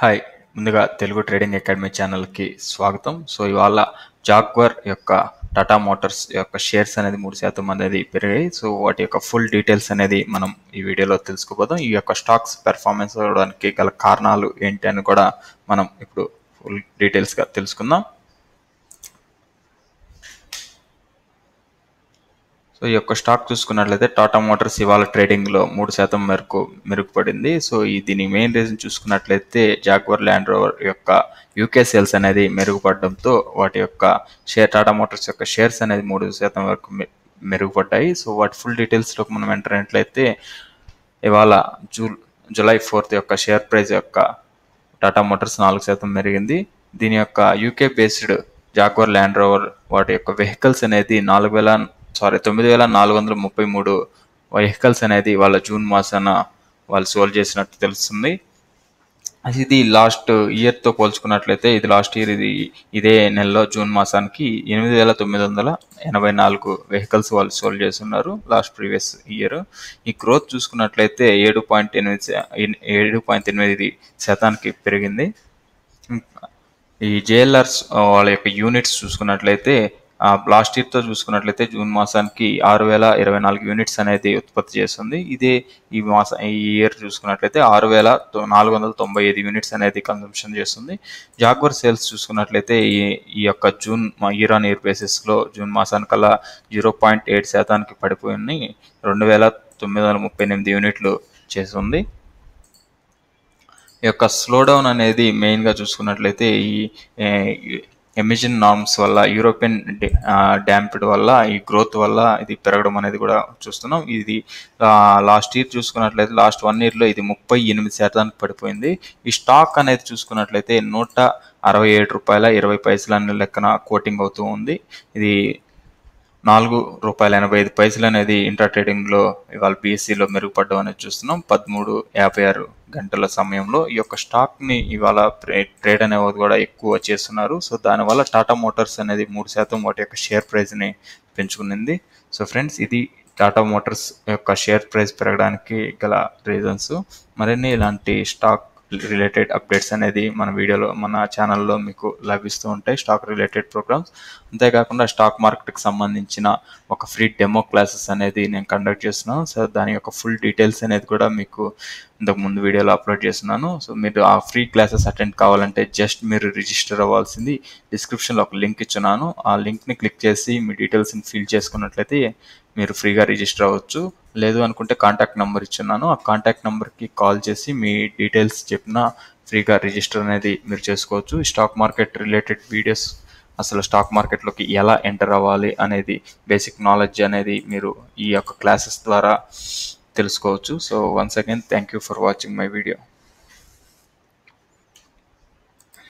Hi ముందుగా Telugu trading academy ఛానల్కి స్వాగతం. సో ఇవాళ జాగ్వర్ యొక్క టాటా మోటార్స్ యొక్క షేర్స్ అనేది మూడు శాతం అనేది పెరిగాయి. సో వాటి యొక్క ఫుల్ డీటెయిల్స్ అనేది మనం ఈ వీడియోలో తెలుసుకోబోదాం. ఈ యొక్క స్టాక్స్ పెర్ఫార్మెన్స్ అవడానికి గల కారణాలు ఏంటి అని కూడా మనం ఇప్పుడు ఫుల్ డీటెయిల్స్గా తెలుసుకుందాం. సో ఈ యొక్క స్టాక్ చూసుకున్నట్లయితే టాటా మోటార్స్ ఇవాళ ట్రేడింగ్లో మూడు శాతం మేరకు మెరుగుపడింది. సో ఈ దీని మెయిన్ రీజన్ చూసుకున్నట్లయితే జాగ్వర్ ల్యాండ్ రోవర్ యొక్క యూకే సేల్స్ అనేది మెరుగుపడడంతో వాటి యొక్క షేర్ టాటా మోటార్స్ యొక్క షేర్స్ అనేది మూడు శాతం వరకు మెరుగుపడ్డాయి. సో వాటి ఫుల్ డీటెయిల్స్లోకి మనం ఎంటరైనట్లయితే ఇవాళ జూ జూలై ఫోర్త్ యొక్క షేర్ ప్రైస్ యొక్క టాటా మోటార్స్ నాలుగు శాతం పెరిగింది దీని యొక్క UK based Jaguar Land Rover వాటి యొక్క వెహికల్స్ అనేది నాలుగు వేల సారీ తొమ్మిది వేల నాలుగు వందల ముప్పై మూడు వెహికల్స్ అనేది వాళ్ళ జూన్ మాసాన వాళ్ళు సోల్ చేసినట్టు తెలుస్తుంది. ఇది లాస్ట్ ఇయర్తో పోల్చుకున్నట్లయితే ఇది లాస్ట్ ఇయర్ ఇది ఇదే నెలలో జూన్ మాసానికి ఎనిమిది వేల తొమ్మిది వందల ఎనభై నాలుగు వెహికల్స్ వాళ్ళు సోల్ చేస్తున్నారు లాస్ట్ ప్రీవియస్ ఇయర్ ఈ గ్రోత్ చూసుకున్నట్లయితే ఏడు పాయింట్ ఎనిమిది ఏడు పాయింట్ ఎనిమిది శాతానికి పెరిగింది. ఈ జేఎల్ఆర్స్ వాళ్ళ యొక్క యూనిట్స్ చూసుకున్నట్లయితే లాస్ట్ ఇయర్తో చూసుకున్నట్లయితే జూన్ మాసానికి ఆరు వేల ఇరవై నాలుగు యూనిట్స్ అనేది ఉత్పత్తి చేస్తుంది. ఇదే ఈ మాస ఈ ఇయర్ చూసుకున్నట్లయితే ఆరు వేల నాలుగు వందల తొంభై ఐదు యూనిట్స్ అనేది కన్సంప్షన్ చేస్తుంది. జాగ్వర్ సేల్స్ చూసుకున్నట్లయితే ఈ ఈ యొక్క జూన్ ఇయర్ ఆన్ ఇయర్ బేసిస్లో జూన్ మాసానికల్లా జీరో పాయింట్ ఎయిట్ శాతానికి పడిపోయి రెండు వేల తొమ్మిది వందల ముప్పై ఎనిమిది యూనిట్లు చేస్తుంది. ఈ యొక్క స్లో డౌన్ అనేది మెయిన్గా చూసుకున్నట్లయితే ఈ ఎమిషన్ నార్మ్స్ వల్ల యూరోపియన్ డ్యాంప్డ్ వల్ల ఈ గ్రోత్ వల్ల ఇది పెరగడం అనేది కూడా చూస్తున్నాం. ఇది లాస్ట్ ఇయర్ చూసుకున్నట్లయితే లాస్ట్ వన్ ఇయర్లో ఇది ముప్పై ఎనిమిది శాతానికి పడిపోయింది. ఈ స్టాక్ అనేది చూసుకున్నట్లయితే నూట అరవై ఏడు రూపాయల ఇరవై పైసలు అనే లెక్కన కోటింగ్ అవుతూ ఉంది. ఇది నాలుగు రూపాయల ఎనభై ఐదు పైసలు అనేది ఇంటర్ ట్రేడింగ్లో ఇవాళ బీఎస్సీలో మెరుగుపడడం అనేది చూస్తున్నాం. పదమూడు యాభై ఆరు గంటల సమయంలో ఈ యొక్క స్టాక్ని ఇవాళ ట్రేడ్ అనేది కూడా ఎక్కువ చేస్తున్నారు. సో దానివల్ల టాటా మోటార్స్ అనేది మూడు శాతం వాటి యొక్క షేర్ ప్రైస్ని పెంచుకునింది. సో ఫ్రెండ్స్ ఇది టాటా మోటార్స్ యొక్క షేర్ ప్రైస్ పెరగడానికి గల రీజన్స్ మరిన్ని ఇలాంటి స్టాక్ రిలేటెడ్ అప్డేట్స్ అనేది మన వీడియోలో మన ఛానల్లో మీకు లభిస్తూ ఉంటాయి స్టాక్ రిలేటెడ్ ప్రోగ్రామ్స్ అంతేకాకుండా స్టాక్ మార్కెట్కి సంబంధించిన ఒక ఫ్రీ డెమో క్లాసెస్ అనేది నేను కండక్ట్ చేస్తున్నాను. సో దాని యొక్క ఫుల్ డీటెయిల్స్ అనేది కూడా మీకు ఇంతకు ముందు వీడియోలో అప్లోడ్ చేస్తున్నాను. సో మీరు ఆ ఫ్రీ క్లాసెస్ అటెండ్ కావాలంటే జస్ట్ మీరు రిజిస్టర్ అవ్వాల్సింది డిస్క్రిప్షన్లో ఒక లింక్ ఇచ్చున్నాను. ఆ లింక్ని క్లిక్ చేసి మీ డీటెయిల్స్ని ఫిల్ చేసుకున్నట్లయితే మీరు ఫ్రీగా రిజిస్టర్ అవ్వచ్చు. లేదు అనుకుంటే కాంటాక్ట్ నెంబర్ ఇచ్చున్నాను. ఆ కాంటాక్ట్ నెంబర్కి కాల్ చేసి మీ డీటెయిల్స్ చెప్పిన ఫ్రీగా రిజిస్టర్ అనేది మీరు చేసుకోవచ్చు. స్టాక్ మార్కెట్ రిలేటెడ్ వీడియోస్ అసలు స్టాక్ మార్కెట్లోకి ఎలా ఎంటర్ అవ్వాలి అనేది బేసిక్ నాలెడ్జ్ అనేది మీరు ఈ యొక్క క్లాసెస్ ద్వారా తెలుసుకోవచ్చు. So once again thank you for watching my video